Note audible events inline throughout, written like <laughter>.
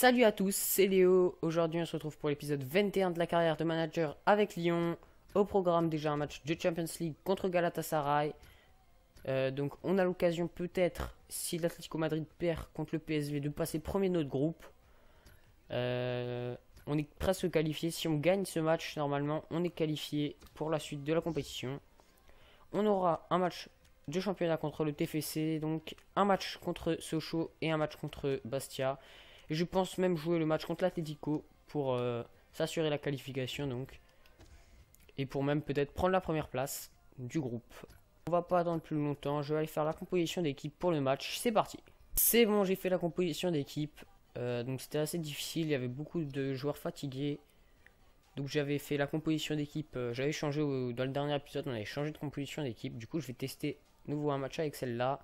Salut à tous, c'est Léo. Aujourd'hui, on se retrouve pour l'épisode 21 de la carrière de manager avec Lyon. Au programme, déjà un match de Champions League contre Galatasaray. Euh, donc, on a l'occasion, peut-être, si l'Atlético Madrid perd contre le PSV, de passer premier de notre groupe. Euh, on est presque qualifié. Si on gagne ce match, normalement, on est qualifié pour la suite de la compétition. On aura un match de championnat contre le TFC, donc un match contre Sochaux et un match contre Bastia. Et je pense même jouer le match contre l'Atletico pour euh, s'assurer la qualification donc. Et pour même peut-être prendre la première place du groupe. On va pas attendre plus longtemps, je vais aller faire la composition d'équipe pour le match. C'est parti. C'est bon, j'ai fait la composition d'équipe. Euh, donc c'était assez difficile, il y avait beaucoup de joueurs fatigués. Donc j'avais fait la composition d'équipe, euh, j'avais changé dans le dernier épisode, on avait changé de composition d'équipe. Du coup je vais tester nouveau un match avec celle-là.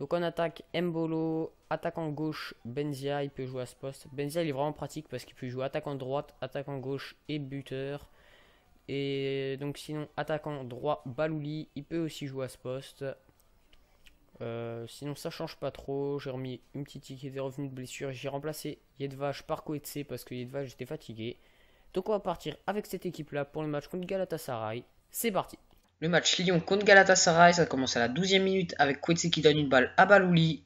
Donc en attaque, Mbolo, attaquant gauche, Benzia, il peut jouer à ce poste. Benzia il est vraiment pratique parce qu'il peut jouer attaquant droite, attaquant gauche et buteur. Et donc sinon, attaquant droit, Balouli, il peut aussi jouer à ce poste. Euh, sinon ça change pas trop, j'ai remis une petite équipe des revenus de blessure, j'ai remplacé Yedvaj par Koetse parce que Yedvaj était fatigué. Donc on va partir avec cette équipe là pour le match contre Galatasaray. C'est parti le match Lyon contre Galatasaray, ça commence à la 12e minute avec Kwetse qui donne une balle à Balouli.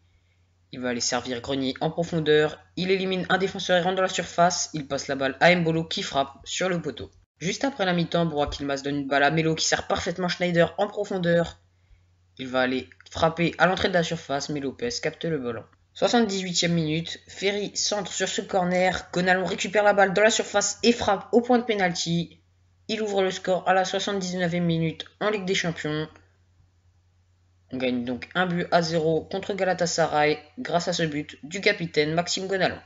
Il va aller servir Grenier en profondeur. Il élimine un défenseur et rentre dans la surface. Il passe la balle à Mbolo qui frappe sur le poteau. Juste après la mi-temps, Burak donne une balle à Melo qui sert parfaitement Schneider en profondeur. Il va aller frapper à l'entrée de la surface, mais Lopez capte le ballon. 78e minute, Ferry centre sur ce corner. Gonalon récupère la balle dans la surface et frappe au point de pénalty. Il ouvre le score à la 79e minute en Ligue des Champions. On gagne donc un but à 0 contre Galatasaray grâce à ce but du capitaine Maxime Gonalon.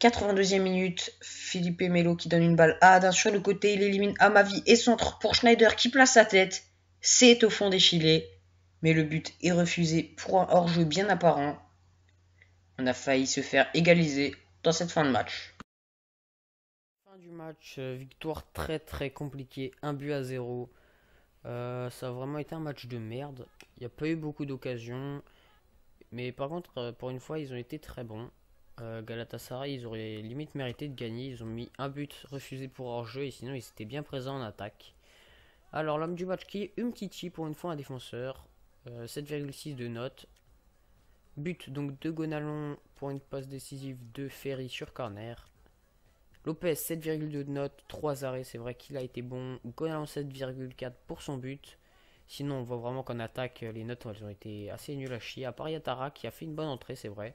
« 82e minute, Philippe Melo qui donne une balle à Adin sur le côté, il élimine Amavi et centre pour Schneider qui place sa tête. C'est au fond des filets, mais le but est refusé pour un hors-jeu bien apparent. On a failli se faire égaliser dans cette fin de match. Fin du match, euh, victoire très très compliquée, un but à zéro. Euh, ça a vraiment été un match de merde. Il n'y a pas eu beaucoup d'occasions. Mais par contre, euh, pour une fois, ils ont été très bons. Galatasaray, ils auraient limite mérité de gagner. Ils ont mis un but refusé pour hors-jeu et sinon ils étaient bien présents en attaque. Alors l'homme du match qui est Umtiti pour une fois un défenseur. 7,6 de note. But donc de Gonalon pour une passe décisive de Ferry sur corner. Lopez 7,2 de note, 3 arrêts, c'est vrai qu'il a été bon. Gonalon 7,4 pour son but. Sinon on voit vraiment qu'en attaque les notes elles ont été assez nulles à chier. À part Yatara qui a fait une bonne entrée c'est vrai.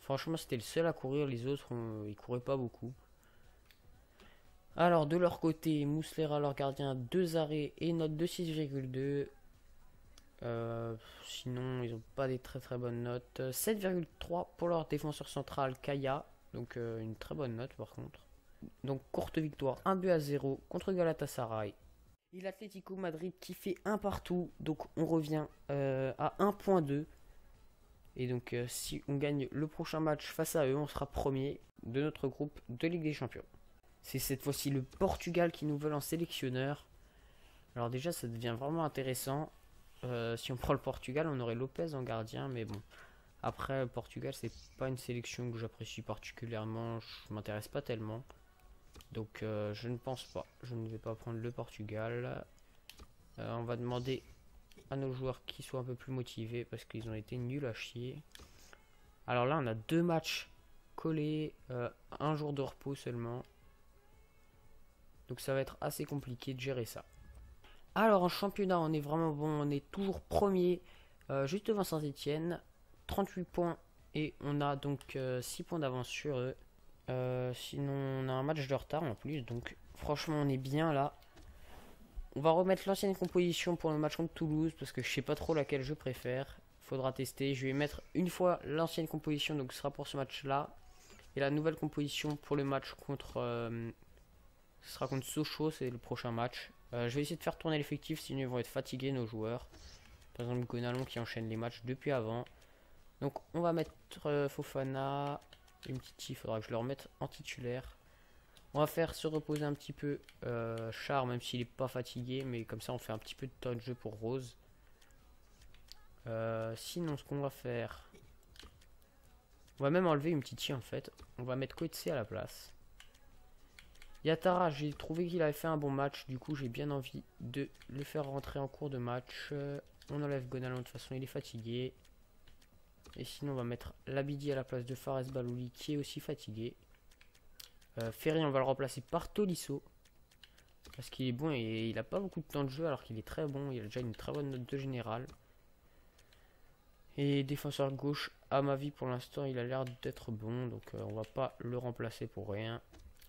Franchement c'était le seul à courir, les autres ils couraient pas beaucoup. Alors de leur côté, Mouslera leur gardien 2 arrêts et note de 6,2. Euh, sinon, ils n'ont pas des très très bonnes notes. 7,3 pour leur défenseur central Kaya. Donc euh, une très bonne note par contre. Donc courte victoire, 1 but à 0 contre Galatasaray. Et l'Atlético Madrid qui fait un partout. Donc on revient euh, à 1.2. Et donc si on gagne le prochain match face à eux, on sera premier de notre groupe de Ligue des Champions. C'est cette fois-ci le Portugal qui nous veut en sélectionneur. Alors déjà ça devient vraiment intéressant. Euh, si on prend le Portugal, on aurait Lopez en gardien, mais bon. Après, Portugal, c'est pas une sélection que j'apprécie particulièrement. Je m'intéresse pas tellement. Donc, euh, je ne pense pas. Je ne vais pas prendre le Portugal. Euh, on va demander à nos joueurs qui soient un peu plus motivés parce qu'ils ont été nuls à chier. Alors là, on a deux matchs collés, un jour de repos seulement. Donc, ça va être assez compliqué de gérer ça. Alors en championnat, on est vraiment bon. On est toujours premier, euh, juste devant Saint-Etienne. 38 points et on a donc 6 euh, points d'avance sur eux. Euh, sinon, on a un match de retard en plus. Donc franchement, on est bien là. On va remettre l'ancienne composition pour le match contre Toulouse parce que je sais pas trop laquelle je préfère. Faudra tester. Je vais mettre une fois l'ancienne composition, donc ce sera pour ce match-là. Et la nouvelle composition pour le match contre... ce sera contre Sochaux, c'est le prochain match. Euh, je vais essayer de faire tourner l'effectif, sinon ils vont être fatigués nos joueurs. Par exemple Gonalon qui enchaîne les matchs depuis avant. Donc on va mettre euh, Fofana. Une petite il faudra que je le remette en titulaire. On va faire se reposer un petit peu euh, Char, même s'il n'est pas fatigué. Mais comme ça on fait un petit peu de temps de jeu pour Rose. Sinon, ce qu'on va faire... On va même enlever une petite en fait. On va mettre Koetse à la place. Yatara, j'ai trouvé qu'il avait fait un bon match. Du coup, j'ai bien envie de le faire rentrer en cours de match. Euh, on enlève Gonalon, de toute façon, il est fatigué. Et sinon, on va mettre Labidi à la place de Fares Balouli, qui est aussi fatigué. Euh, Ferry, on va le remplacer par Tolisso. Parce qu'il est bon et il a pas beaucoup de temps de jeu, alors qu'il est très bon. Il a déjà une très bonne note de général. Et défenseur gauche, à ma vie, pour l'instant, il a l'air d'être bon. Donc, euh, on va pas le remplacer pour rien.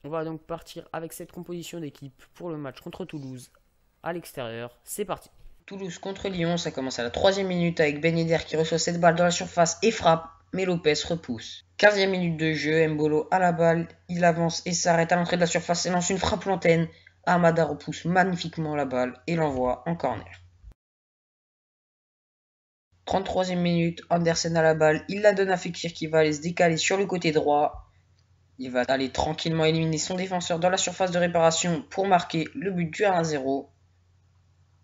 On va donc partir avec cette composition d'équipe pour le match contre Toulouse à l'extérieur. C'est parti. Toulouse contre Lyon, ça commence à la troisième minute avec Ben qui reçoit cette balle dans la surface et frappe, mais Lopez repousse. 15e minute de jeu, Mbolo à la balle, il avance et s'arrête à l'entrée de la surface et lance une frappe lointaine. Amada repousse magnifiquement la balle et l'envoie en corner. 33e minute, Andersen à la balle, il la donne à Fekir qui va aller se décaler sur le côté droit. Il va aller tranquillement éliminer son défenseur dans la surface de réparation pour marquer le but du 1-0.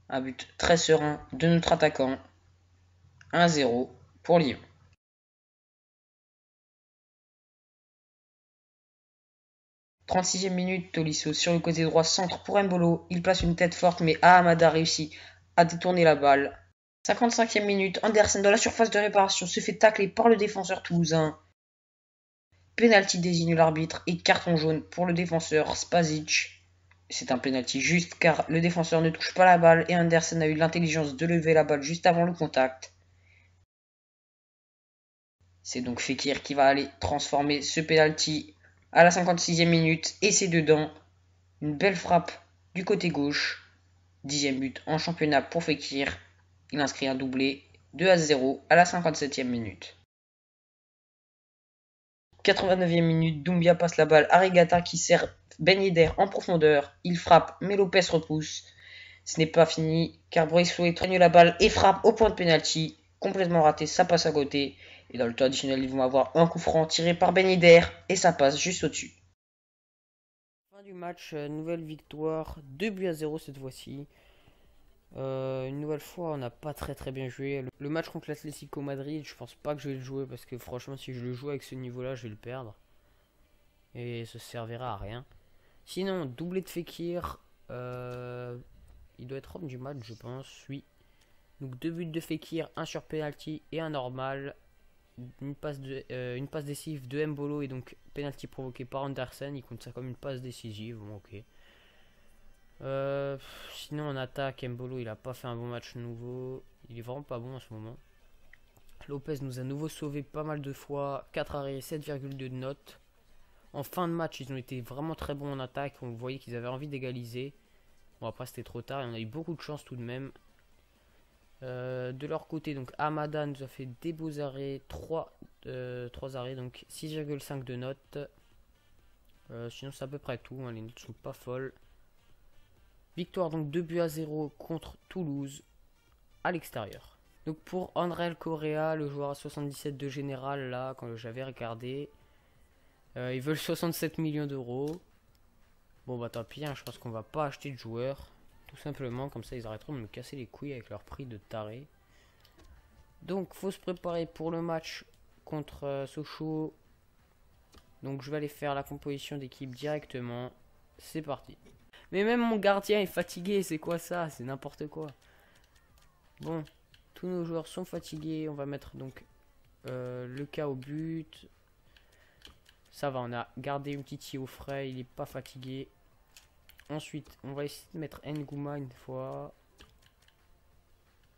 Un but très serein de notre attaquant. 1-0 pour Lyon. « 36e minute, Tolisso sur le côté droit, centre pour Mbolo. Il place une tête forte, mais Ahamada réussit à détourner la balle. 55e minute, Andersen dans la surface de réparation se fait tacler par le défenseur toulousain. Penalty désigne l'arbitre et carton jaune pour le défenseur Spazic. C'est un penalty juste car le défenseur ne touche pas la balle et Andersen a eu l'intelligence de lever la balle juste avant le contact. C'est donc Fekir qui va aller transformer ce penalty à la 56e minute et c'est dedans. Une belle frappe du côté gauche. Dixième but en championnat pour Fekir. Il inscrit un doublé 2 à 0 à la 57e minute. 89e minute, Doumbia passe la balle à Regata qui sert Ben en profondeur. Il frappe, mais Lopez repousse. Ce n'est pas fini car Breslau étreigne la balle et frappe au point de penalty. Complètement raté, ça passe à côté. Et dans le temps additionnel, ils vont avoir un coup franc tiré par Ben et ça passe juste au-dessus. Fin du match, euh, nouvelle victoire, 2 buts à 0 cette fois-ci. Euh, une nouvelle fois, on n'a pas très très bien joué. Le, match contre l'Atlético Madrid, je pense pas que je vais le jouer parce que franchement, si je le joue avec ce niveau-là, je vais le perdre. Et ça servira à rien. Sinon, doublé de Fekir. Euh, il doit être homme du match, je pense. Oui. Donc deux buts de Fekir, un sur penalty et un normal. Une passe, euh, décisive de Mbolo et donc penalty provoqué par Andersen. Il compte ça comme une passe décisive. Ok. Euh, sinon en attaque, Mbolo il a pas fait un bon match nouveau. Il est vraiment pas bon en ce moment. Lopez nous a nouveau sauvé pas mal de fois. 4 arrêts, 7,2 de notes. En fin de match, ils ont été vraiment très bons en attaque. On voyait qu'ils avaient envie d'égaliser. Bon après c'était trop tard et on a eu beaucoup de chance tout de même. Euh, de leur côté, donc Amada nous a fait des beaux arrêts, 3, euh, arrêts, donc 6,5 de notes. sinon c'est à peu près tout, hein. les notes sont pas folles. Victoire donc 2 buts à 0 contre Toulouse à l'extérieur. Donc pour André Correa, le joueur à 77 de général, là, quand j'avais regardé, euh, ils veulent 67 millions d'euros. Bon bah tant pis, hein, je pense qu'on va pas acheter de joueurs. Tout simplement, comme ça ils arrêteront de me casser les couilles avec leur prix de taré. Donc faut se préparer pour le match contre euh, Sochaux. Donc je vais aller faire la composition d'équipe directement. C'est parti. Mais même mon gardien est fatigué, c'est quoi ça? C'est n'importe quoi. Bon, tous nos joueurs sont fatigués. On va mettre donc euh, le cas au but. Ça va, on a gardé une petite au frais, il est pas fatigué. Ensuite, on va essayer de mettre Ngouma une fois.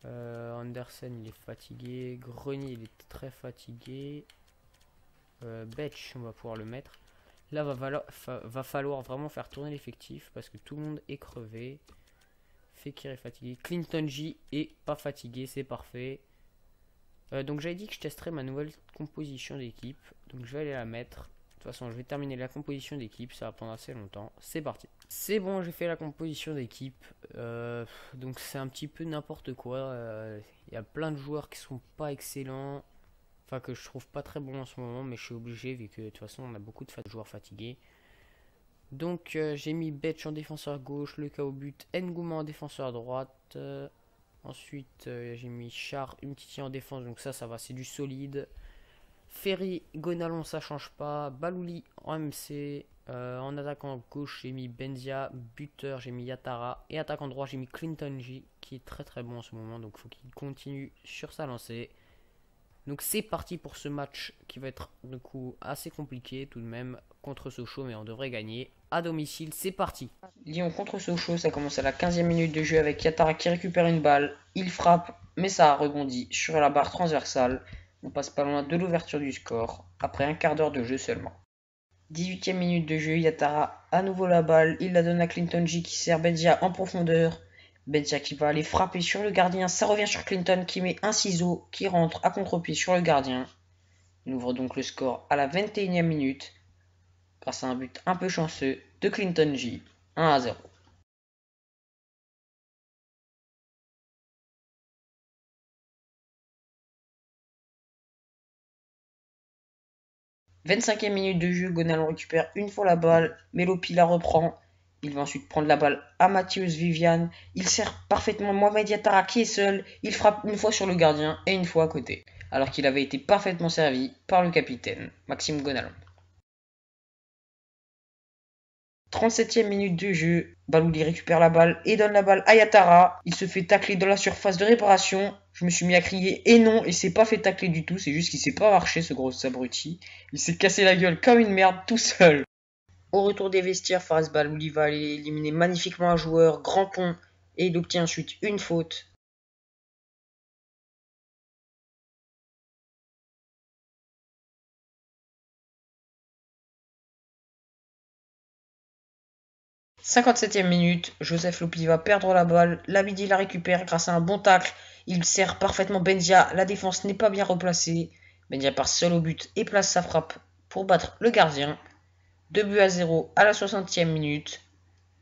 Euh, Andersen, il est fatigué. Grenier, il est très fatigué. Euh, Betch, on va pouvoir le mettre. Là, va, falloir vraiment faire tourner l'effectif parce que tout le monde est crevé. Fekir est fatigué. Clinton J est pas fatigué, c'est parfait. Euh, donc j'avais dit que je testerais ma nouvelle composition d'équipe. Donc je vais aller la mettre. De toute façon, je vais terminer la composition d'équipe. Ça va prendre assez longtemps. C'est parti. C'est bon, j'ai fait la composition d'équipe. Euh, donc c'est un petit peu n'importe quoi. Euh, il y a plein de joueurs qui sont pas excellents que je trouve pas très bon en ce moment, mais je suis obligé vu que de toute façon on a beaucoup de joueurs fatigués. Donc euh, j'ai mis Betch en défenseur gauche, le cas au but, Ngouma en défenseur droite. Euh, Ensuite, euh, j'ai mis Char, petite en défense, donc ça, ça va, c'est du solide. Ferry, Gonalon, ça change pas. Balouli en MC. En attaquant gauche, j'ai mis Benzia. Buteur, j'ai mis Yatara. Et attaquant droit, j'ai mis Clinton J, qui est très très bon en ce moment. Donc faut qu'il continue sur sa lancée. Donc c'est parti pour ce match qui va être du coup assez compliqué tout de même contre Sochaux, mais on devrait gagner. À domicile, c'est parti. Lyon contre Sochaux, ça commence à la 15e minute de jeu avec Yatara qui récupère une balle. Il frappe, mais ça a rebondi sur la barre transversale. On passe pas loin de l'ouverture du score, après un quart d'heure de jeu seulement. 18e minute de jeu, Yatara à nouveau la balle, il la donne à Clinton J qui sert Benzia en profondeur. Benzia qui va aller frapper sur le gardien, ça revient sur Clinton qui met un ciseau qui rentre à contre-pied sur le gardien. Il ouvre donc le score à la 21e minute grâce à un but un peu chanceux de Clinton J, 1 à 0. 25e minute de jeu, Gonalon récupère une fois la balle, Melopi la reprend. Il va ensuite prendre la balle à Mathias Vivian. Il sert parfaitement Mohamed Yatara qui est seul. Il frappe une fois sur le gardien et une fois à côté. Alors qu'il avait été parfaitement servi par le capitaine, Maxime Gonalon. 37e minute de jeu, Balouli récupère la balle et donne la balle à Yatara. Il se fait tacler dans la surface de réparation. Je me suis mis à crier et non, il s'est pas fait tacler du tout, c'est juste qu'il s'est pas marché ce gros abruti. Il s'est cassé la gueule comme une merde tout seul. Au retour des vestiaires, Fares Balouli va éliminer magnifiquement un joueur, grand pont, et il obtient ensuite une faute. 57e minute, Joseph Lopi va perdre la balle, Labidi la récupère grâce à un bon tacle, il sert parfaitement Benzia, la défense n'est pas bien replacée, Benzia part seul au but et place sa frappe pour battre le gardien. 2 buts à 0 à la 60e minute,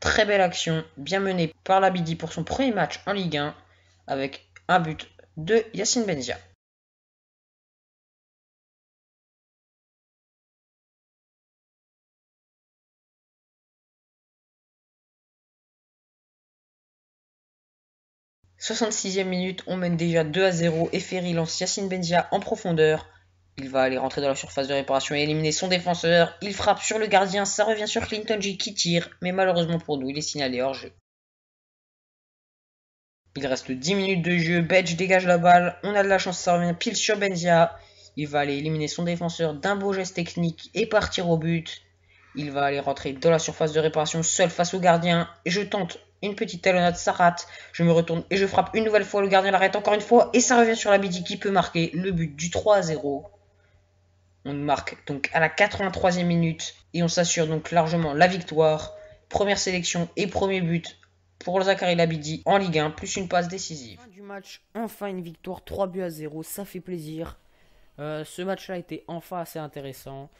très belle action, bien menée par Labidi pour son premier match en Ligue 1, avec un but de Yacine Benzia. 66e minute, on mène déjà 2 à 0 et Ferry lance Yacine Benzia en profondeur. Il va aller rentrer dans la surface de réparation et éliminer son défenseur. Il frappe sur le gardien, ça revient sur Clinton J qui tire, mais malheureusement pour nous, il est signalé hors jeu. Il reste 10 minutes de jeu, Bedge dégage la balle, on a de la chance, ça revient pile sur Benzia. Il va aller éliminer son défenseur d'un beau geste technique et partir au but. Il va aller rentrer dans la surface de réparation seul face au gardien. Je tente une petite talonnade, ça rate. Je me retourne et je frappe une nouvelle fois. Le gardien l'arrête encore une fois. Et ça revient sur la BD qui peut marquer le but du 3 à 0. On marque donc à la 83e minute. Et on s'assure donc largement la victoire. Première sélection et premier but pour Zachary Labidi en Ligue 1, plus une passe décisive. Fin du match, enfin une victoire, 3 buts à 0, ça fait plaisir. Euh, ce match-là était enfin assez intéressant.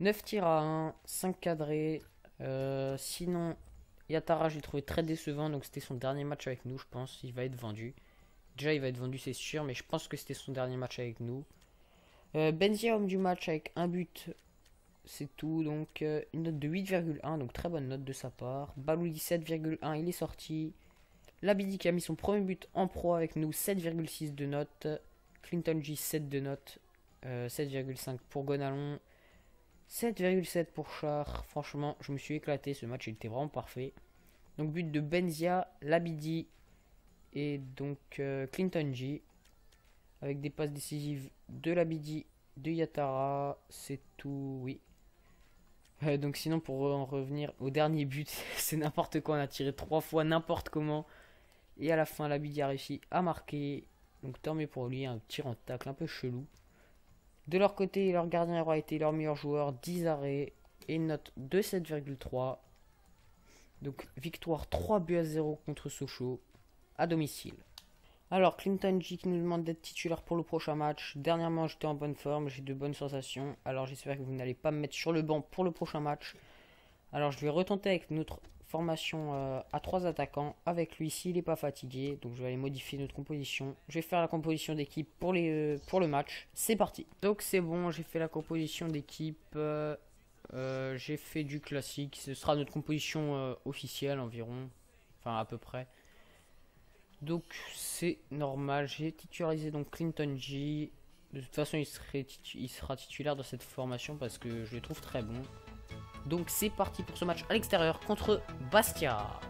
9 tirs à 1, 5 cadrés. Euh, sinon, Yatara, j'ai trouvé très décevant. Donc, c'était son dernier match avec nous, je pense. Il va être vendu. Déjà, il va être vendu, c'est sûr. Mais je pense que c'était son dernier match avec nous. Euh, Benzia, homme du match, avec un but. C'est tout. Donc, euh, une note de 8,1. Donc, très bonne note de sa part. Balouli, 7,1. Il est sorti. Labidi qui a mis son premier but en pro avec nous. 7,6 de note. Clinton G, 7 de note. 7,5 euh, pour Gonalon. 7,7 pour Char. Franchement, je me suis éclaté. Ce match il était vraiment parfait. Donc, but de Benzia, Labidi et donc Clinton G. Avec des passes décisives de Labidi, de Yatara. C'est tout, oui. Euh, donc, sinon, pour en revenir au dernier but, <laughs> c'est n'importe quoi. On a tiré trois fois n'importe comment. Et à la fin, Labidi a réussi à marquer. Donc, tant mieux pour lui. Un tir en tacle un peu chelou. De leur côté, leur gardien aura été leur meilleur joueur, 10 arrêts et une note de 7,3. Donc victoire 3 buts à 0 contre Sochaux à domicile. Alors Clinton G qui nous demande d'être titulaire pour le prochain match. Dernièrement j'étais en bonne forme, j'ai de bonnes sensations. Alors j'espère que vous n'allez pas me mettre sur le banc pour le prochain match. Alors je vais retenter avec notre formation euh, à trois attaquants avec lui s'il n'est pas fatigué. Donc je vais aller modifier notre composition. Je vais faire la composition d'équipe pour, euh, le match. C'est parti. Donc c'est bon, j'ai fait la composition d'équipe. Euh, j'ai fait du classique. Ce sera notre composition officielle environ. Enfin à peu près. Donc c'est normal, j'ai titularisé donc Clinton G. De toute façon, il, sera titulaire dans cette formation parce que je le trouve très bon. Donc c'est parti pour ce match à l'extérieur contre Bastia.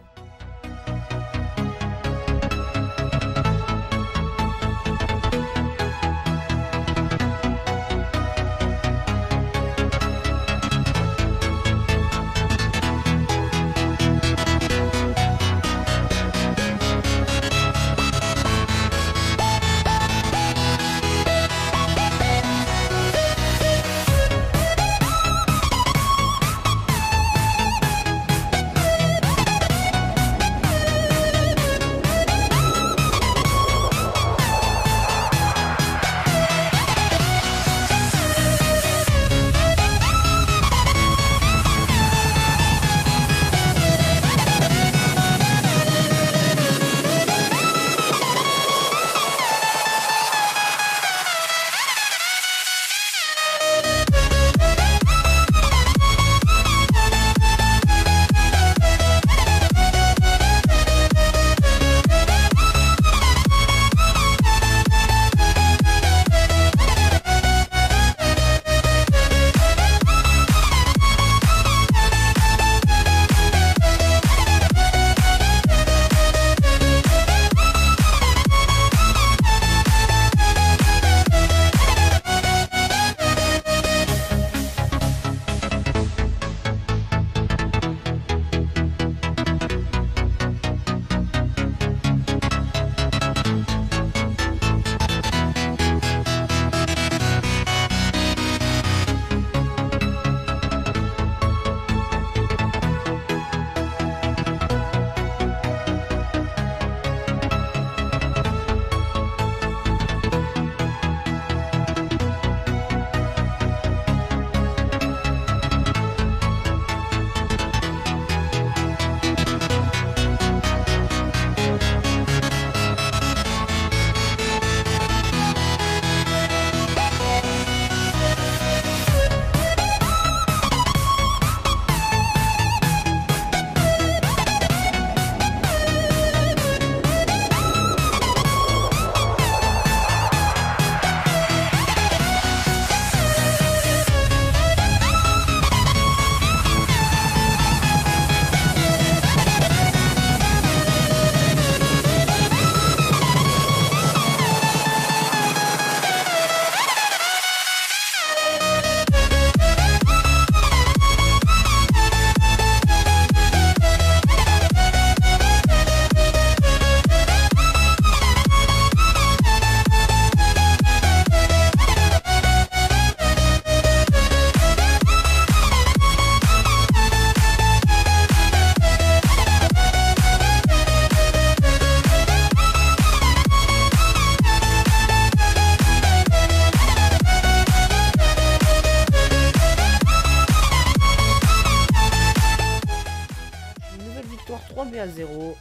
À 0.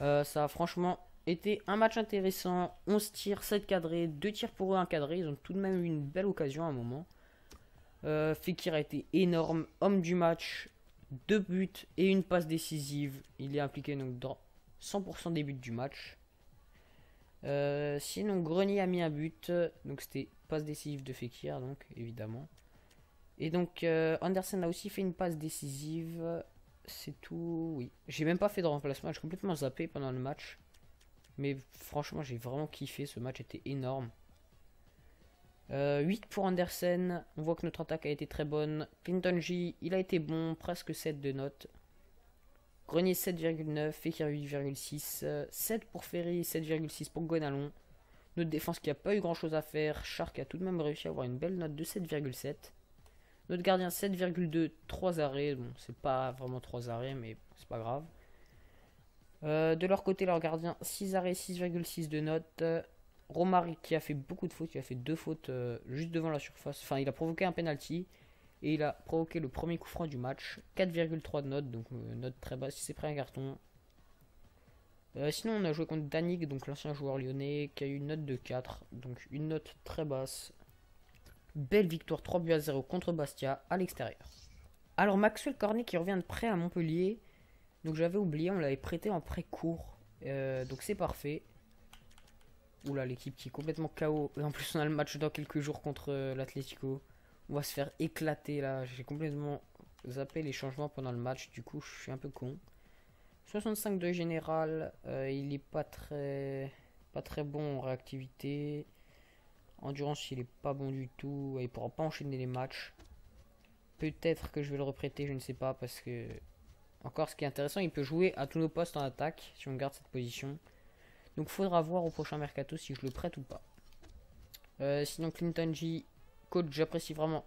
Euh, ça a franchement été un match intéressant. 11 tirs, 7 cadrés, 2 tirs pour eux, 1 cadré. Ils ont tout de même eu une belle occasion à un moment. Euh, Fekir a été énorme, homme du match, 2 buts et une passe décisive. Il est impliqué donc dans 100% des buts du match. Euh, sinon, Grenier a mis un but, donc c'était passe décisive de Fekir, donc évidemment. Et donc, Andersen a aussi fait une passe décisive c'est tout. Oui. J'ai même pas fait de remplacement. J'ai complètement zappé pendant le match. Mais franchement, j'ai vraiment kiffé. Ce match était énorme. 8 euh, pour Andersen. On voit que notre attaque a été très bonne. Clinton J, il a été bon. Presque 7 de notes. Grenier 7,9. Fekir 8,6. 7 pour Ferry. 7,6 pour Gonalon. Notre défense qui a pas eu grand chose à faire. Shark a tout de même réussi à avoir une belle note de 7,7. Notre gardien 7,2, 3 arrêts. Bon, c'est pas vraiment 3 arrêts, mais c'est pas grave. Euh, de leur côté, leur gardien 6 arrêts, 6,6 de notes. Romari qui a fait beaucoup de fautes, il a fait deux fautes euh, juste devant la surface. Enfin, il a provoqué un penalty et il a provoqué le premier coup franc du match. 4,3 de notes, donc euh, note très basse. Il s'est pris un carton. sinon, on a joué contre Danik, donc l'ancien joueur lyonnais, qui a eu une note de 4, donc une note très basse. Belle victoire 3 buts à 0 contre Bastia à l'extérieur. Alors Maxwell Cornet qui revient de prêt à Montpellier. Donc j'avais oublié, on l'avait prêté en prêt court. Euh, donc c'est parfait. Oula, l'équipe qui est complètement KO. Et en plus, on a le match dans quelques jours contre euh, l'Atletico. On va se faire éclater là. J'ai complètement zappé les changements pendant le match. Du coup, je suis un peu con. 65 de général. Euh, il est pas très, pas très bon en réactivité. Endurance, il est pas bon du tout. Il pourra pas enchaîner les matchs. Peut-être que je vais le reprêter, je ne sais pas. Parce que, encore ce qui est intéressant, il peut jouer à tous nos postes en attaque. Si on garde cette position. Donc faudra voir au prochain mercato si je le prête ou pas. Euh, sinon Clinton G, coach, j'apprécie vraiment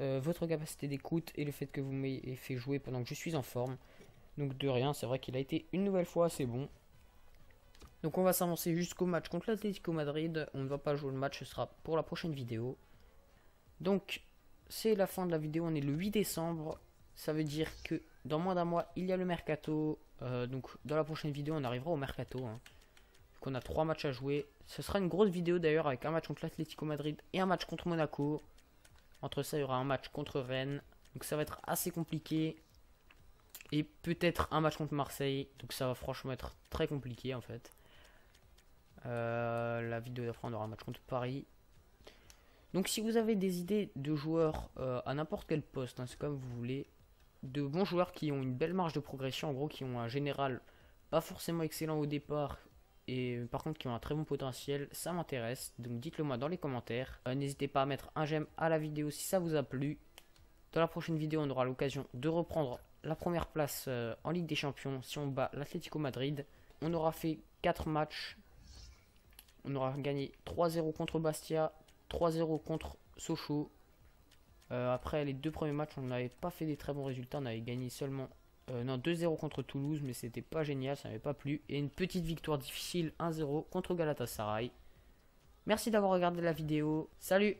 euh, votre capacité d'écoute et le fait que vous m'ayez fait jouer pendant que je suis en forme. Donc de rien, c'est vrai qu'il a été une nouvelle fois assez bon. Donc on va s'avancer jusqu'au match contre l'Atlético Madrid. On ne va pas jouer le match, ce sera pour la prochaine vidéo. Donc c'est la fin de la vidéo, on est le 8 décembre. Ça veut dire que dans moins d'un mois, il y a le mercato. Euh, donc dans la prochaine vidéo, on arrivera au mercato. Hein on a trois matchs à jouer. Ce sera une grosse vidéo d'ailleurs avec un match contre l'Atlético Madrid et un match contre Monaco. Entre ça, il y aura un match contre Rennes. Donc ça va être assez compliqué. Et peut-être un match contre Marseille. Donc ça va franchement être très compliqué en fait. Euh, la vidéo d'après, on aura un match contre Paris. Donc si vous avez des idées de joueurs euh, à n'importe quel poste, hein, c'est comme vous voulez, de bons joueurs qui ont une belle marge de progression, en gros qui ont un général pas forcément excellent au départ, et par contre qui ont un très bon potentiel, ça m'intéresse. Donc dites-le moi dans les commentaires. Euh, n'hésitez pas à mettre un j'aime à la vidéo si ça vous a plu. Dans la prochaine vidéo, on aura l'occasion de reprendre la première place en Ligue des Champions si on bat l'Atlético Madrid. On aura fait 4 matchs. On aura gagné 3-0 contre Bastia, 3-0 contre Sochaux. Euh, après les deux premiers matchs, on n'avait pas fait des très bons résultats. On avait gagné seulement euh, non, 2-0 contre Toulouse, mais c'était pas génial, ça m'avait pas plu. Et une petite victoire difficile, 1-0 contre Galatasaray. Merci d'avoir regardé la vidéo. Salut